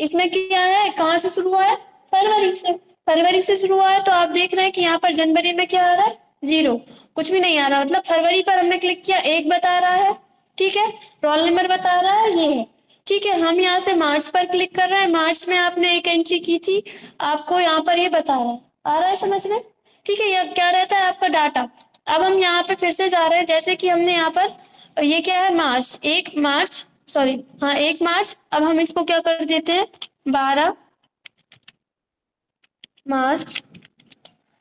इसमें क्या है? कहाँ से शुरू हुआ है? फरवरी से। फरवरी से शुरू हुआ है तो आप देख रहे हैं कि यहाँ पर जनवरी में क्या आ रहा है? ज़ीरो। कुछ भी नहीं आ रहा। मतलब फरवरी पर हमने क्लिक किया, एक बता रहा है। ठीक है? रोल नंबर बता रहा है, ये ठीक है? हम यहाँ से मार्च पर क्लिक कर रहे हैं। मार्च में आपने एक एंट्री की थी। आपको यहाँ पर ये बता रहा है। आ रहा है समझ में? ठीक है? ये क्या रहता है आपका डाटा अब हम यहाँ पे फिर से जा रहे हैं। जैसे कि हमने यहाँ पर, ये क्या है? मार्च एक मार्च सॉरी हाँ एक मार्च। अब हम इसको क्या कर देते हैं? बारह मार्च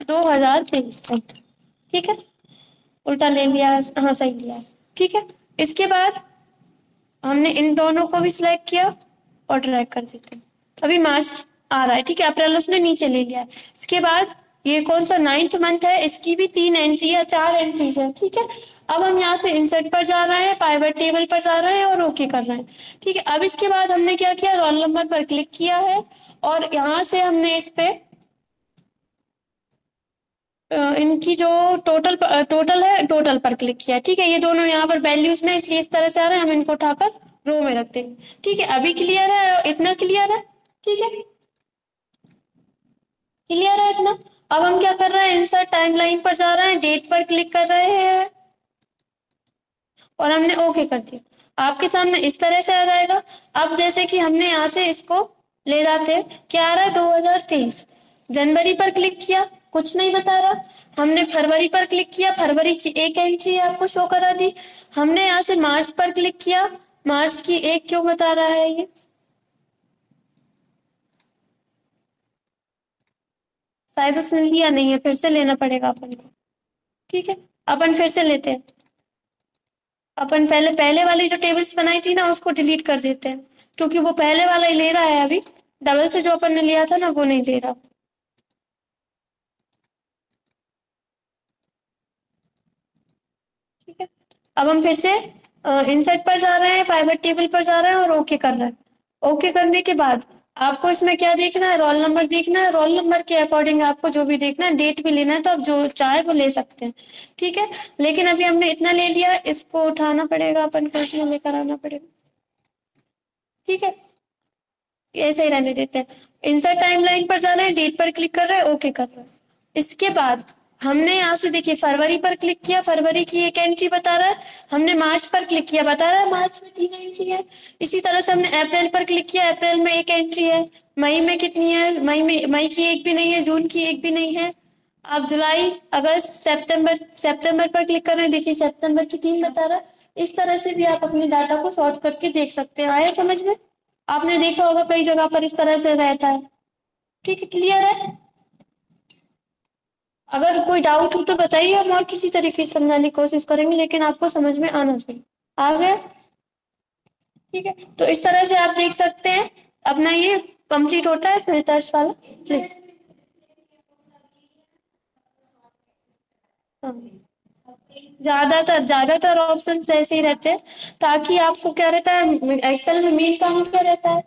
दो हज़ार तेईस तक। ठीक है? उल्टा ले लिया हाँ। सही लिया ठीक है? इसके बाद हमने इन दोनों को भी सिलेक्ट किया और ड्रैग कर देते हैं। अभी मार्च आ रहा है। ठीक है, अप्रैल उसने नीचे ले लिया है। इसके बाद ये कौन सा नाइन्थ मंथ है? इसकी भी तीन एंट्री है चार एंट्रीज है, ठीक है? अब हम यहाँ से इंसर्ट पर जा रहे हैं पाइवर टेबल पर जा रहे हैं और ओके कर रहे हैं, ठीक है? अब इसके बाद हमने क्या किया? रोल नंबर पर क्लिक किया है और यहाँ से हमने इस पे इनकी जो टोटल टोटल है टोटल पर क्लिक किया ठीक है? ये दोनों यहाँ पर वैल्यूज़ में, इसलिए इस तरह से आ रहे हैं, हम इनको उठाकर रो में रखते हैं, ठीक है? अभी क्लियर है? इतना क्लियर है? ठीक है? क्लियर है इतना? अब हम क्या कर रहे हैं? इंसर्ट टाइमलाइन पर जा रहे हैं डेट पर क्लिक कर रहे हैं। और हमने ओके कर दिया। आपके सामने इस तरह से आ जाएगा। अब जैसे कि हमने यहाँ से इसको ले जाते क्या आ रहा है? 2023 जनवरी पर क्लिक किया, कुछ नहीं बता रहा। हमने फरवरी पर क्लिक किया, फरवरी की एक एंट्री आपको शो करा दी। हमने यहाँ से मार्च पर क्लिक किया। मार्च की एक क्यों बता रहा है ये? शायद उसने, लिया नहीं है, फिर से लेना पड़ेगा अपन को। ठीक है, अपन फिर से लेते हैं। अपन पहले पहले वाली जो टेबल्स बनाई थी ना, उसको डिलीट कर देते हैं। क्योंकि वो पहले वाला ही ले रहा है अभी। डबल से जो अपन ने लिया था ना, वो नहीं ले रहा। ठीक है, अब हम फिर से इंसर्ट पर जा रहे हैं प्राइवेट टेबल पर जा रहे हैं और ओके कर रहे हैं। ओके करने के बाद आपको इसमें क्या देखना है? रोल नंबर देखना है? रोल नंबर के अकॉर्डिंग आपको जो भी देखना है डेट भी लेना है तो आप जो चाहे वो ले सकते हैं। ठीक है? लेकिन अभी हमने इतना ले लिया, इसको उठाना पड़ेगा, अपन को इसमें लेकर आना पड़ेगा। ठीक है? ऐसे ही रहने देते हैं। इंसर्ट टाइमलाइन पर जाना है डेट पर क्लिक कर रहे हैं ओके कर रहे हैं। इसके बाद हमने यहाँ से देखिए, फरवरी पर क्लिक किया, फरवरी की एक एंट्री बता रहा है। हमने मार्च पर क्लिक किया, बता रहा है मार्च में तीन एंट्री है। इसी तरह से हमने अप्रैल पर क्लिक किया, अप्रैल में एक एंट्री है। मई में कितनी है? मई में, मई की एक भी नहीं है, जून की एक भी नहीं है। अब जुलाई, अगस्त, सितंबर सितंबर पर क्लिक कर रहे हैं। देखिए, सितंबर की तीन बता रहा है। इस तरह से भी आप अपने डाटा को सॉर्ट करके देख सकते हैं। आया समझ में? आपने देखा होगा कई जगह पर इस तरह से रहता है। ठीक है क्लियर है? अगर कोई डाउट हो तो बताइए हम और किसी तरीके से समझाने की कोशिश करेंगे, लेकिन आपको समझ में आना चाहिए। आ गया ठीक है तो इस तरह से आप देख सकते हैं। अपना ये कंप्लीट होता है फिल्टर्स वाला। क्लिक हाँ। ज़्यादातर ज़्यादातर ऑप्शन ऐसे ही रहते हैं, ताकि आपको क्या रहता है एक्सेल में मेन काम क्या रहता है?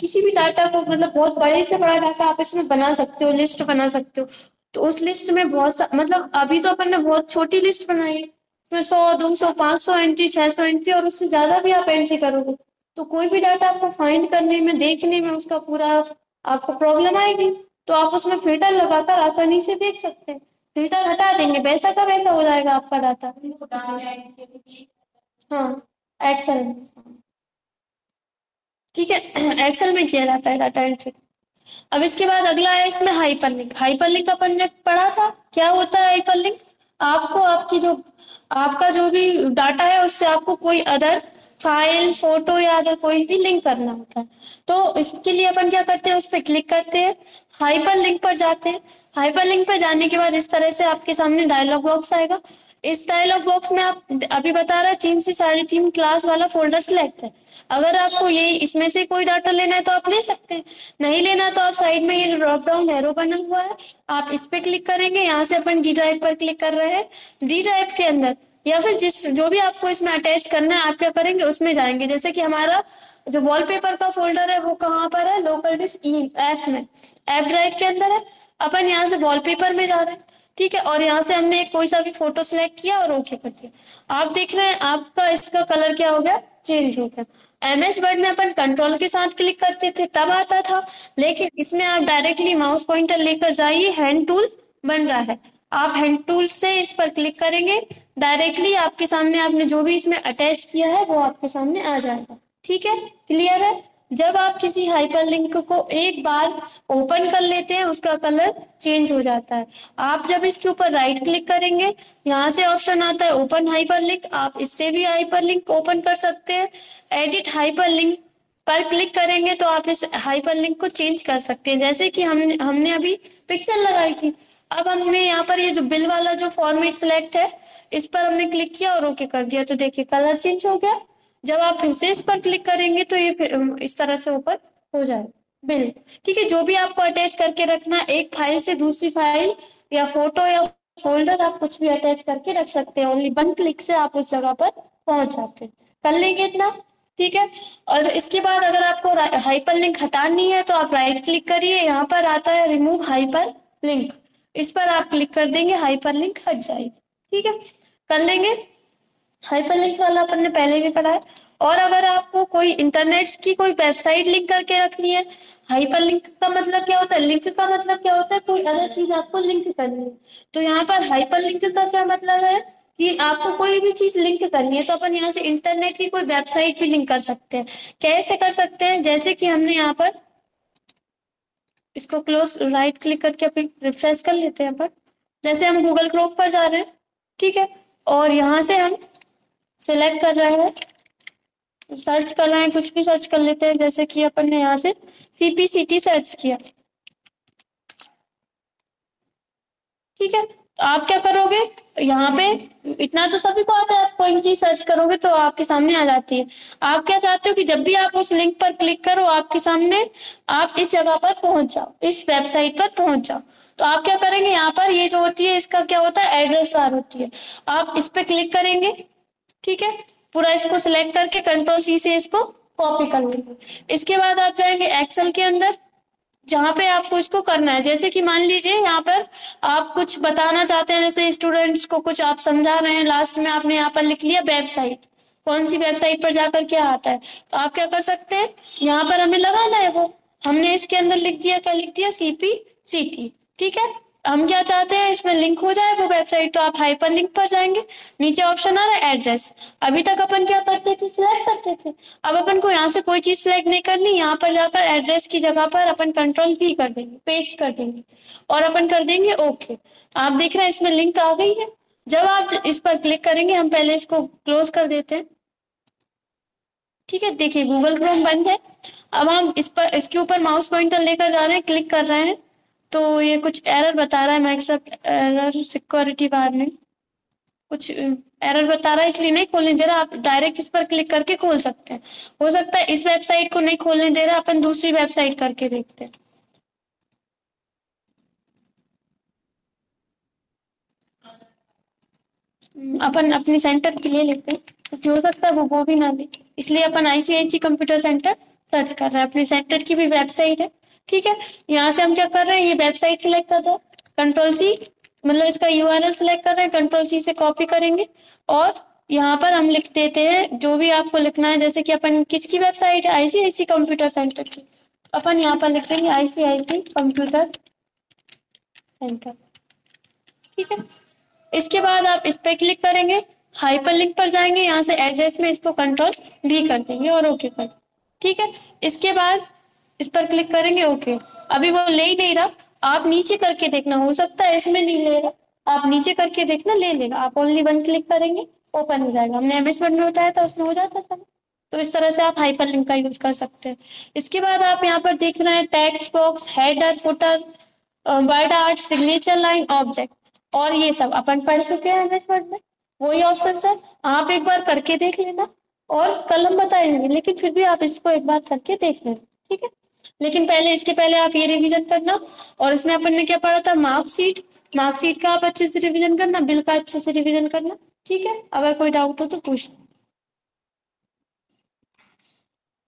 किसी भी डाटा को मतलब बहुत बड़े से बड़ा डाटा आप इसमें बना सकते हो लिस्ट बना सकते हो। तो उस लिस्ट में बहुत सा मतलब अभी तो अपन ने बहुत छोटी लिस्ट बनाई है। उसमें सौ, दो सौ, पाँच सौ एंट्री छह सौ एंट्री और उससे ज़्यादा भी आप एंट्री करोगे। तो कोई भी डाटा आपको फाइंड करने में, देखने में उसका पूरा आपको प्रॉब्लम आएगी। तो आप उसमें फ़िल्टर लगाकर आसानी से देख सकते हैं। फ़िल्टर हटा देंगे, वैसा का वैसा हो जाएगा आपका डाटा हाँ एक्सेल ठीक है एक्सेल में किया जाता है डाटा एंट्री अब इसके बाद अगला है इसमें हाइपरलिंक हाइपरलिंक अपन ने पढ़ा था? क्या होता है हाइपरलिंक आपको आपकी जो, आपका जो भी डाटा है, उससे आपको कोई अदर फ़ाइल फ़ोटो या अदर कोई भी लिंक करना होता है। तो इसके लिए अपन क्या करते हैं, उस पर क्लिक करते हैं हाइपर लिंक पर जाते हैं। हाइपर लिंक पर जाने के बाद इस तरह से आपके सामने डायलॉग बॉक्स आएगा। इस डायलॉग बॉक्स में आप, अभी बता रहे हैं, तीन से साढ़े तीन क्लास वाला फोल्डर सिलेक्ट है। अगर आपको ये, इसमें से कोई डाटा लेना है तो आप ले सकते हैं। नहीं लेना तो आप साइड में ये ड्रॉप डाउन एरो बना हुआ है। आप इस पे क्लिक करेंगे, यहाँ से अपन डी ड्राइव पर क्लिक कर रहे हैं। डी ड्राइव के अंदर या फिर जिस, जो भी आपको इसमें अटैच करना है, आप क्या करेंगे, उसमें जाएँगे। जैसे कि हमारा जो वॉलपेपर का फोल्डर है, वो कहाँ पर है? लोकल डिस्क ई एफ़ में। एफ़ ड्राइव के अंदर है। अपन यहाँ से वॉलपेपर में जा रहे हैं। ठीक है? और यहाँ से हमने कोई सा भी फ़ोटो सिलेक्ट किया और ओके कर दिया। आप देख रहे हैं, आपका इसका कलर क्या हो गया? चेंज हो गया। एम एस वर्ड में अपन कंट्रोल के साथ क्लिक करते थे, तब आता था। लेकिन इसमें आप डायरेक्टली माउस पॉइंटर लेकर जाइए हैंड टूल बन रहा है। आप हैंड टूल से इस पर क्लिक करेंगे डायरेक्टली आपके सामने आपने जो भी इसमें अटैच किया है, वो आपके सामने आ जाएगा। ठीक है? क्लियर है? जब आप किसी हाइपरलिंक को एक बार ओपन कर लेते हैं, उसका कलर चेंज हो जाता है। आप जब इसके ऊपर राइट क्लिक करेंगे, यहाँ से ऑप्शन आता है ओपन हाइपरलिंक आप इससे भी हाइपरलिंक ओपन कर सकते हैं। एडिट हाइपरलिंक पर क्लिक करेंगे तो आप इस हाइपरलिंक को चेंज कर सकते हैं। जैसे कि हम हमने अभी पिक्चर लगाई थी। अब हमने यहाँ पर ये जो बिल वाला जो फॉर्मेट सिलेक्ट है, इस पर हमने क्लिक किया और ओके कर दिया। तो देखिए कलर चेंज हो गया। जब आप फिर से इस पर क्लिक करेंगे तो ये इस तरह से ऊपर हो जाए बिल, ठीक है? जो भी आपको अटैच करके रखना, एक फ़ाइल से दूसरी फ़ाइल या फ़ोटो या फोल्डर आप कुछ भी अटैच करके रख सकते हैं। ओनली वन क्लिक से आप उस जगह पर पहुँच जाते हैं। कर लेंगे इतना, ठीक है? और इसके बाद अगर आपको हाइपर लिंक हटानी है तो आप राइट क्लिक करिए। यहाँ पर आता है रिमूव हाइपर लिंक इस पर आप क्लिक कर देंगे हाइपर लिंक हट जाएगी, ठीक है? कर लेंगे। हाइपर लिंक वाला अपन ने पहले भी पढ़ा है। और अगर आपको कोई इंटरनेट की कोई वेबसाइट लिंक करके रखनी है हाइपर लिंक का मतलब क्या होता है? लिंक का मतलब क्या होता है? कोई अलग चीज़ आपको लिंक करनी है। तो यहाँ पर हाइपर लिंक का क्या मतलब है? कि आपको कोई भी चीज़ लिंक करनी है तो अपन यहाँ से इंटरनेट की कोई वेबसाइट भी लिंक कर सकते हैं। कैसे कर सकते हैं? जैसे कि हमने यहाँ पर इसको क्लोज राइट क्लिक करके अभी रिफ्रेश कर लेते हैं अपन। जैसे हम गूगल क्रोम पर जा रहे हैं, ठीक है? और यहाँ से हम सेलेक्ट कर रहे हैं। सर्च कर रहे हैं, कुछ भी सर्च कर लेते हैं, जैसे कि अपन ने यहाँ से सीपीसीटी सर्च किया। ठीक है? आप क्या करोगे? यहाँ पे इतना तो सभी को आता है, आप कोई भी चीज़ सर्च करोगे तो आपके सामने आ जाती है। आप क्या चाहते हो कि जब भी आप उस लिंक पर क्लिक करो, आपके सामने आप इस जगह पर पहुँच जाओ, इस वेबसाइट पर पहुँच जाओ। तो आप क्या करेंगे? यहाँ पर ये जो होती है, इसका क्या होता है? एड्रेस बार होती है। आप इस पे क्लिक करेंगे, ठीक है? पूरा इसको सिलेक्ट करके कंट्रोल सी से इसको कॉपी कर लेंगे। इसके बाद आप जाएँगे एक्सेल के अंदर जहाँ पे आपको इसको करना है। जैसे कि मान लीजिए यहाँ पर आप कुछ बताना चाहते हैं, जैसे स्टूडेंट्स को कुछ आप समझा रहे हैं लास्ट में आपने यहाँ पर लिख लिया वेबसाइट कौन सी वेबसाइट पर जाकर क्या आता है? तो आप क्या कर सकते हैं, यहाँ पर हमें लगाना है वो। हमने इसके अंदर लिख दिया, क्या लिख दिया? सीपी सी ठीक है? हम क्या चाहते हैं, इसमें लिंक हो जाए वेबसाइट तो आप हाइपर लिंक पर जाएँगे। नीचे ऑप्शन आ रहा है एड्रेस अभी तक अपन क्या करते थे? सिलेक्ट करते थे। अब अपन को यहाँ से कोई चीज़ सिलेक्ट नहीं करनी। यहाँ पर जाकर एड्रेस की जगह पर अपन कंट्रोल भी कर देंगे पेस्ट कर देंगे और अपन कर देंगे ओके आप देख रहे हैं, इसमें लिंक आ गई है। जब आप इस पर क्लिक करेंगे, हम पहले इसको क्लोज कर देते हैं। ठीक है, देखिए गूगल क्रोम बंद है। अब हम इस पर, इसके ऊपर माउस पॉइंटर लेकर जा रहे हैं क्लिक कर रहे हैं। तो ये कुछ एरर बता रहा है माइक्रोसॉफ्ट एरर सिक्योरिटी बार में। कुछ एरर बता रहा है इसलिए नहीं खोलने दे रहा, आप डायरेक्ट इस पर क्लिक करके खोल सकते हैं। हो सकता है इस वेबसाइट को नहीं खोलने दे रहा, अपन दूसरी वेबसाइट करके देखते हैं। अपन अपनी सेंटर के लिए लेते हैं। जो हो सकता है वो वो भी ना ले। इसलिए अपन आईसीआईसी कंप्यूटर सेंटर सर्च कर रहे हैं। अपने सेंटर की भी वेबसाइट है। ठीक है? यहाँ से हम क्या कर रहे हैं? ये वेबसाइट सिलेक्ट कर रहे हैं। कंट्रोल सी मतलब इसका यू आर एल सिलेक्ट कर रहे हैं। कंट्रोल सी से कॉपी करेंगे। और यहाँ पर हम लिख देते हैं, जो भी आपको लिखना है, जैसे कि अपन किसकी वेबसाइट है? आईसीआईसी कंप्यूटर सेंटर की। अपन यहाँ पर लिख देंगे आईसीआईसी कंप्यूटर सेंटर ठीक है? इसके बाद आप इस पर क्लिक करेंगे। हाइपर लिंक पर जाएँगे। यहाँ से एड्रेस में इसको कंट्रोल भी कर देंगे और ओके कर ठीक है? इसके बाद इस पर क्लिक करेंगे ओके अभी वो ले ही नहीं रहा। आप नीचे करके देखना, हो सकता है इसमें नहीं ले रहा। आप नीचे करके देखना, ले लेगा आप ओनली वन क्लिक करेंगे ओपन हो जाएगा। हमने एम एस वर्ड में बताया था, उसमें हो जाता था। तो इस तरह से आप हाइपर लिंक का यूज़ कर सकते हैं। इसके बाद आप यहाँ पर देख रहे हैं text box header footer word art signature line object और ये सब अपन पढ़ चुके हैं एमएस वर्ड में। वही ऑप्शन है आप एक बार करके देख लेना। और कलम बताएँगे, लेकिन फिर भी आप इसको एक बार करके देख लेना, ठीक है? लेकिन पहले, इसके पहले आप ये रिवीजन करना। और इसमें अपन ने क्या पढ़ा था? मार्कशीट मार्कशीट का आप अच्छे से रिवीजन करना बिल का अच्छे से रिवीजन करना, ठीक है? अगर कोई डाउट हो तो पूछना